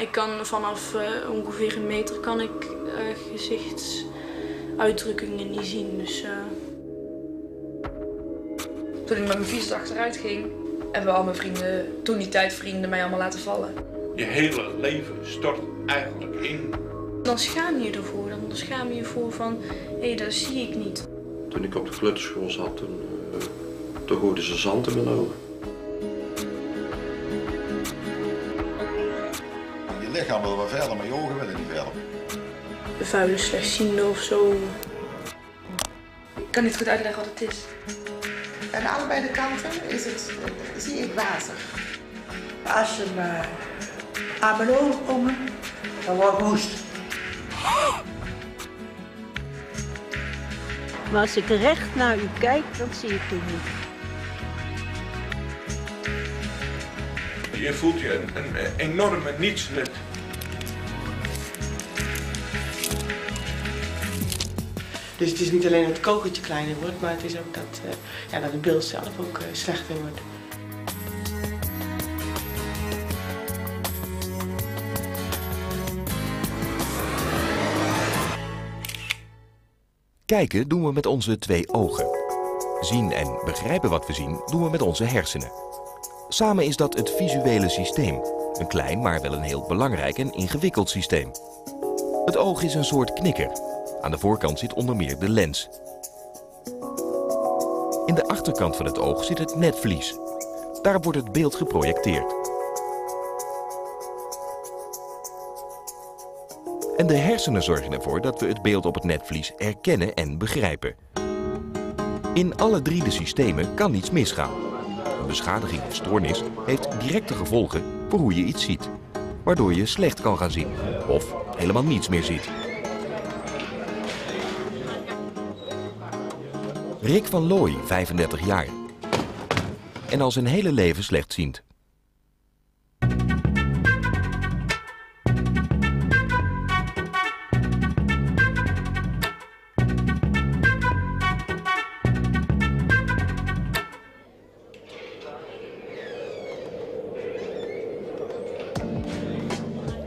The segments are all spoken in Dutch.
Ik kan vanaf uh, ongeveer een meter kan ik uh, gezichtsuitdrukkingen niet zien. Dus, uh... Toen ik met mijn fiets achteruit ging, hebben al mijn vrienden, toen die tijd vrienden, mij allemaal laten vallen. Je hele leven stort eigenlijk in. Dan schaam je je ervoor. Dan schaam je je voor van, hé, hey, dat zie ik niet. Toen ik op de kleuterschool zat, toen, toen gooiden ze zand in mijn ogen. Lichaam wil wel verder, maar je ogen willen niet verder. De vuile slechtziende of zo. Ik kan niet goed uitleggen wat het is. Aan allebei de kanten is het, zie ik wazig. Als ze me aan mijn ogen komen, dan word ik woest. Maar als ik recht naar u kijk, dan zie ik u niet. Je voelt je een, een enorme nietsnut. Dus het is niet alleen dat het kokertje kleiner wordt, maar het is ook dat, uh, ja, dat het beeld zelf ook uh, slechter wordt. Kijken doen we met onze twee ogen. Zien en begrijpen wat we zien doen we met onze hersenen. Samen is dat het visuele systeem. Een klein, maar wel een heel belangrijk en ingewikkeld systeem. Het oog is een soort knikker. Aan de voorkant zit onder meer de lens. In de achterkant van het oog zit het netvlies. Daar wordt het beeld geprojecteerd. En de hersenen zorgen ervoor dat we het beeld op het netvlies herkennen en begrijpen. In alle drie de systemen kan iets misgaan. Een beschadiging of stoornis heeft directe gevolgen voor hoe je iets ziet. Waardoor je slecht kan gaan zien of helemaal niets meer ziet. Rick van Looy, 35 jaar. En al zijn hele leven slechtziend.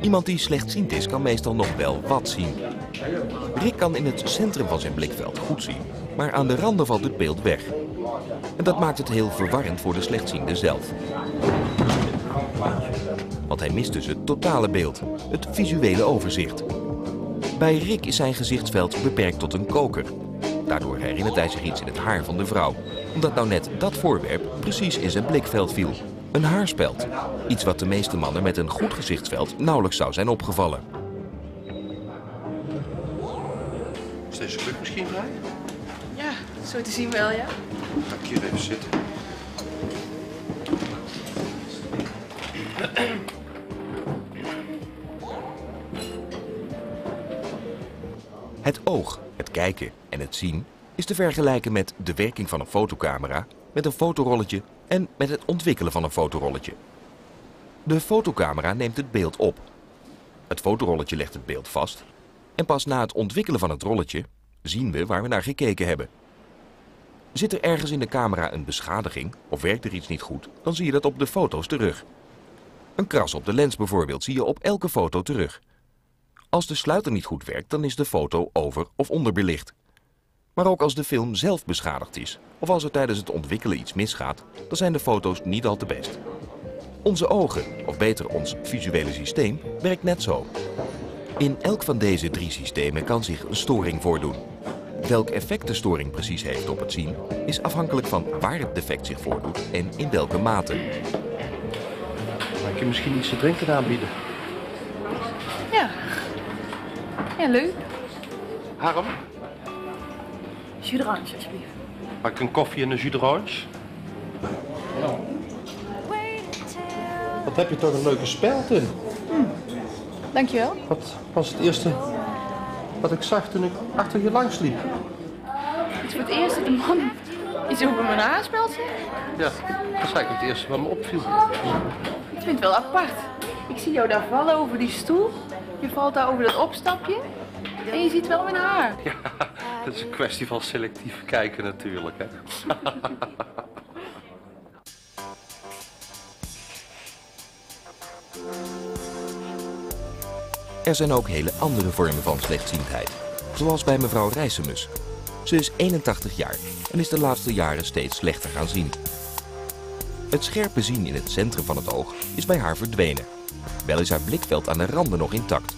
Iemand die slechtziend is, kan meestal nog wel wat zien. Rick kan in het centrum van zijn blikveld goed zien, maar aan de randen valt het beeld weg. En dat maakt het heel verwarrend voor de slechtziende zelf. Want hij mist dus het totale beeld, het visuele overzicht. Bij Rick is zijn gezichtsveld beperkt tot een koker. Daardoor herinnert hij zich iets in het haar van de vrouw, omdat nou net dat voorwerp precies in zijn blikveld viel. Een haarspeld. Iets wat de meeste mannen met een goed gezichtsveld nauwelijks zou zijn opgevallen. Is deze misschien vrij? Ja, zo te zien wel, ja. Dank je, even zitten. Het oog, het kijken en het zien is te vergelijken met de werking van een fotocamera, met een fotorolletje en met het ontwikkelen van een fotorolletje. De fotocamera neemt het beeld op. Het fotorolletje legt het beeld vast. En pas na het ontwikkelen van het rolletje zien we waar we naar gekeken hebben. Zit er ergens in de camera een beschadiging of werkt er iets niet goed, dan zie je dat op de foto's terug. Een kras op de lens bijvoorbeeld zie je op elke foto terug. Als de sluiter niet goed werkt, dan is de foto over- of onderbelicht. Maar ook als de film zelf beschadigd is, of als er tijdens het ontwikkelen iets misgaat, dan zijn de foto's niet al te best. Onze ogen, of beter ons visuele systeem, werkt net zo. In elk van deze drie systemen kan zich een storing voordoen. Welk effect de storing precies heeft op het zien, is afhankelijk van waar het defect zich voordoet en in welke mate. Mag ik je misschien iets te drinken aanbieden? Ja. Ja, leuk. Harm, Jus d'orange, alsjeblieft. mag ik een koffie en een jus d'orange? Wat heb je toch een leuke speld in? Dankjewel. Wat was het eerste wat ik zag toen ik achter je langs liep? Het is voor het eerst dat de man iets over mijn haarspeld zegt. Ja, dat is eigenlijk het eerste wat me opviel. Ik vind het wel apart. Ik zie jou daar vallen over die stoel. Je valt daar over dat opstapje. En je ziet wel mijn haar. Ja, dat is een kwestie van selectief kijken natuurlijk. Hè. Er zijn ook hele andere vormen van slechtziendheid. Zoals bij mevrouw Rijsemus. Ze is 81 jaar en is de laatste jaren steeds slechter gaan zien. Het scherpe zien in het centrum van het oog is bij haar verdwenen. Wel is haar blikveld aan de randen nog intact.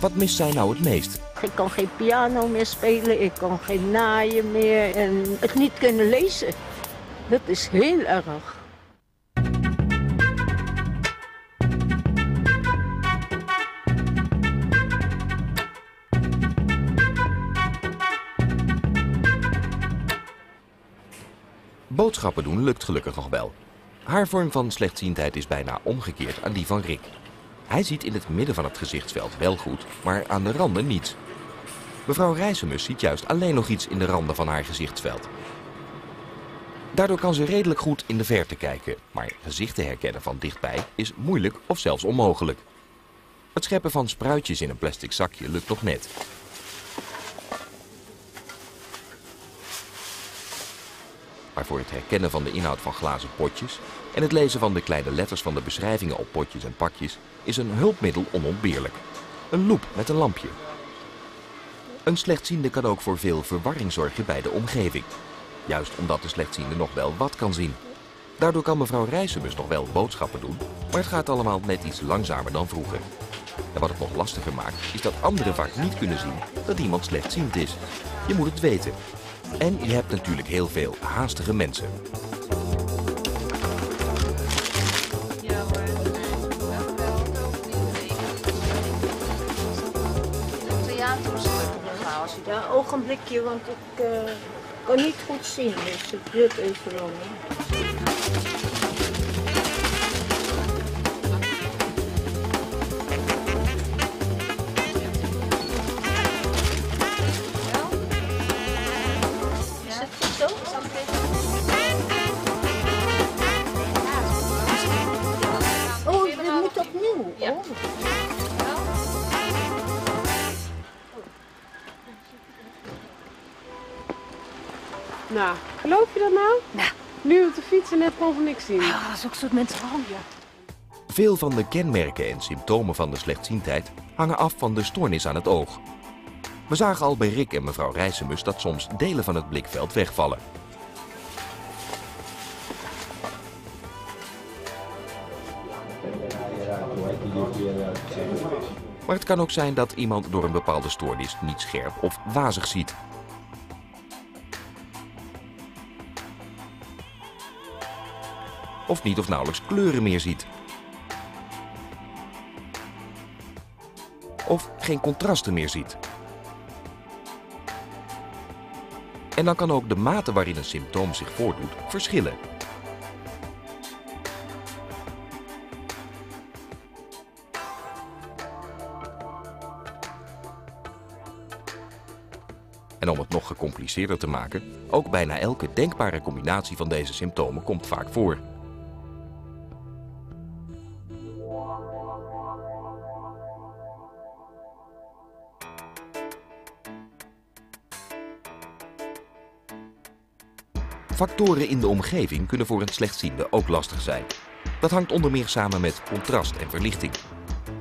Wat mist zij nou het meest? Ik kan geen piano meer spelen, ik kan geen naaien meer en het niet kunnen lezen. Dat is heel erg. Boodschappen doen lukt gelukkig nog wel. Haar vorm van slechtziendheid is bijna omgekeerd aan die van Rick. Hij ziet in het midden van het gezichtsveld wel goed, maar aan de randen niets. Mevrouw Rijsemus ziet juist alleen nog iets in de randen van haar gezichtsveld. Daardoor kan ze redelijk goed in de verte kijken, maar gezichten herkennen van dichtbij is moeilijk of zelfs onmogelijk. Het scheppen van spruitjes in een plastic zakje lukt nog net. Maar voor het herkennen van de inhoud van glazen potjes en het lezen van de kleine letters van de beschrijvingen op potjes en pakjes is een hulpmiddel onontbeerlijk. Een loep met een lampje. Een slechtziende kan ook voor veel verwarring zorgen bij de omgeving. Juist omdat de slechtziende nog wel wat kan zien. Daardoor kan mevrouw Rijsebus nog wel boodschappen doen, maar het gaat allemaal net iets langzamer dan vroeger. En wat het nog lastiger maakt, is dat anderen vaak niet kunnen zien dat iemand slechtziend is. Je moet het weten. En je hebt natuurlijk heel veel haastige mensen. Ja, ogenblikje, want ik uh, kan niet goed zien, dus het duurt even lang. En net gewoon voor niks zien. Ah, zulke soort mensen. Veel van de kenmerken en symptomen van de slechtziendheid hangen af van de stoornis aan het oog. We zagen al bij Rick en mevrouw Rijsemus dat soms delen van het blikveld wegvallen. Maar het kan ook zijn dat iemand door een bepaalde stoornis niet scherp of wazig ziet. Of niet of nauwelijks kleuren meer ziet. Of geen contrasten meer ziet. En dan kan ook de mate waarin een symptoom zich voordoet verschillen. En om het nog gecompliceerder te maken, ook bijna elke denkbare combinatie van deze symptomen komt vaak voor. Factoren in de omgeving kunnen voor een slechtziende ook lastig zijn. Dat hangt onder meer samen met contrast en verlichting.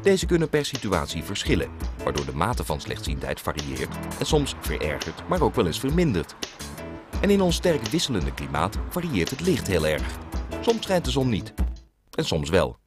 Deze kunnen per situatie verschillen, waardoor de mate van slechtziendheid varieert en soms verergert, maar ook wel eens vermindert. En in ons sterk wisselende klimaat varieert het licht heel erg. Soms schijnt de zon niet. En soms wel.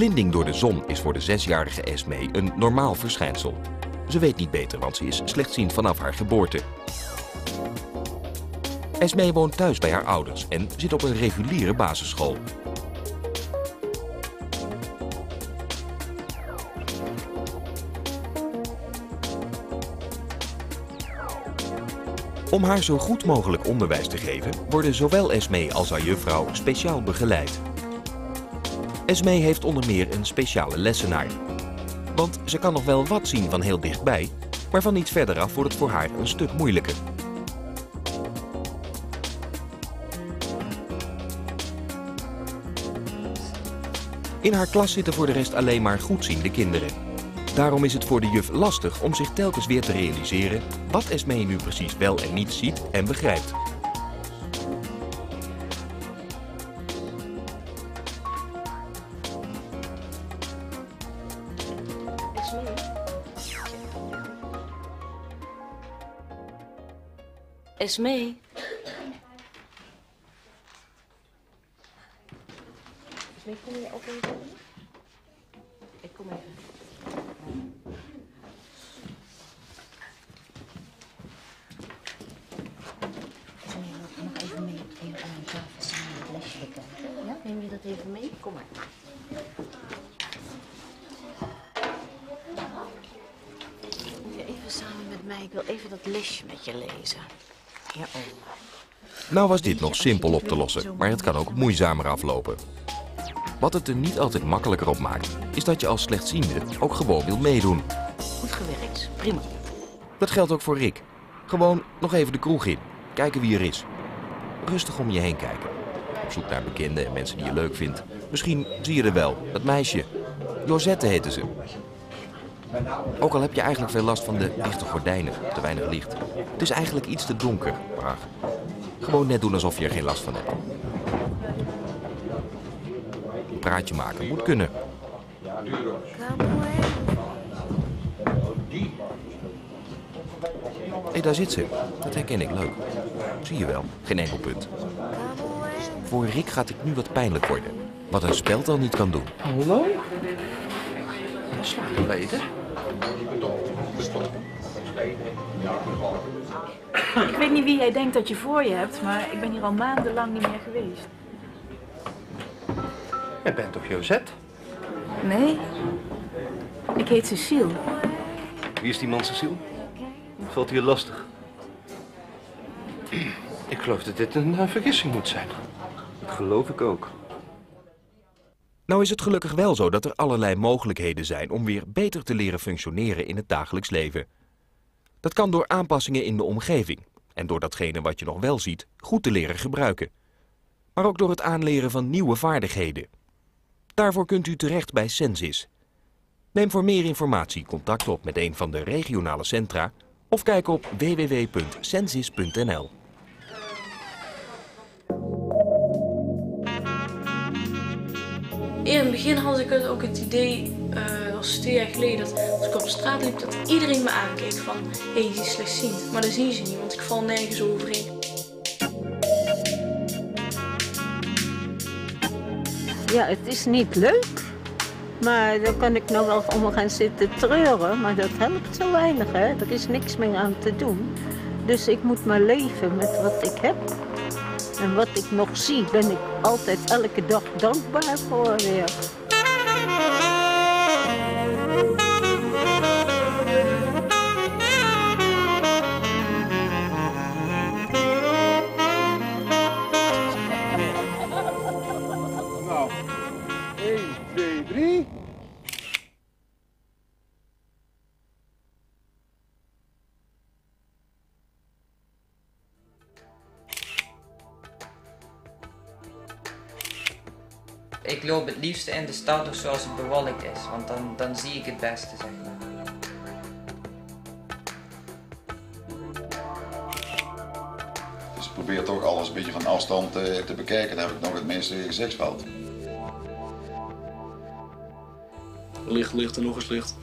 Verblinding door de zon is voor de zesjarige Esme een normaal verschijnsel. Ze weet niet beter, want ze is slechtziend vanaf haar geboorte. Esme woont thuis bij haar ouders en zit op een reguliere basisschool. Om haar zo goed mogelijk onderwijs te geven, worden zowel Esme als haar juffrouw speciaal begeleid. Esme heeft onder meer een speciale lessenaar. Want ze kan nog wel wat zien van heel dichtbij, maar van niet verder af wordt het voor haar een stuk moeilijker. In haar klas zitten voor de rest alleen maar goedziende kinderen. Daarom is het voor de juf lastig om zich telkens weer te realiseren wat Esme nu precies wel en niet ziet en begrijpt. Esmee. Esmee, kom je op even? Ik kom even. Esmee, nog even mee hier aan de tafel samen het lesje bekijken. Ja, neem je dat even mee? Kom maar. Moet je even samen met mij, ik wil even dat lesje met je lezen. Oma. Nou was dit nog simpel op te lossen, maar het kan ook moeizamer aflopen. Wat het er niet altijd makkelijker op maakt, is dat je als slechtziende ook gewoon wil meedoen. Goed gewerkt, prima. Dat geldt ook voor Rick. Gewoon nog even de kroeg in, kijken wie er is. Rustig om je heen kijken. Op zoek naar bekenden en mensen die je leuk vindt. Misschien zie je er wel, dat meisje. Josette heette ze. Ook al heb je eigenlijk veel last van de dichte gordijnen, te weinig licht. Het is eigenlijk iets te donker, maar gewoon net doen alsof je er geen last van hebt. Een praatje maken moet kunnen. Hé, hey, daar zit ze. Dat herken ik leuk. Zie je wel, geen enkel punt. Voor Rick gaat het nu wat pijnlijk worden. Wat een speld al niet kan doen. Hallo? Ik weet niet wie jij denkt dat je voor je hebt, maar ik ben hier al maandenlang niet meer geweest. Jij bent toch Josette? Nee, ik heet Cecile. Wie is die man, Cecile? Valt hier lastig? Ik geloof dat dit een eh, vergissing moet zijn. Dat geloof ik ook. Nou is het gelukkig wel zo dat er allerlei mogelijkheden zijn om weer beter te leren functioneren in het dagelijks leven. Dat kan door aanpassingen in de omgeving en door datgene wat je nog wel ziet goed te leren gebruiken. Maar ook door het aanleren van nieuwe vaardigheden. Daarvoor kunt u terecht bij Sensis. Neem voor meer informatie contact op met een van de regionale centra of kijk op www.sensis.nl. In het begin had ik ook het idee, eh, dat was twee jaar geleden, dat als ik op straat liep, dat iedereen me aankeek van, hé, hey, die is slechtziend. Maar dat zien ze niet, want ik val nergens overheen. Ja, het is niet leuk. Maar dan kan ik nou wel om gaan zitten treuren. Maar dat helpt zo weinig, hè. Er is niks meer aan te doen. Dus ik moet maar leven met wat ik heb. En wat ik nog zie, ben ik altijd elke dag dankbaar voor weer. Ik loop het liefste in de stad of zoals het bewolkt is, want dan, dan zie ik het beste, zeg maar. Dus ik probeer toch alles een beetje van afstand eh, te bekijken. Dan heb ik nog het meeste gezichtsveld. Licht, licht en nog eens licht.